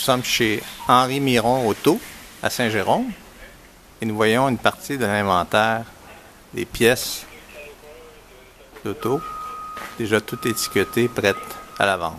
Nous sommes chez Henri Miron Auto à Saint-Jérôme et nous voyons une partie de l'inventaire des pièces d'auto déjà toutes étiquetées, prêtes à la vente.